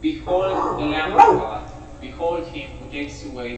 Behold the Lamb of God. Behold him who takes away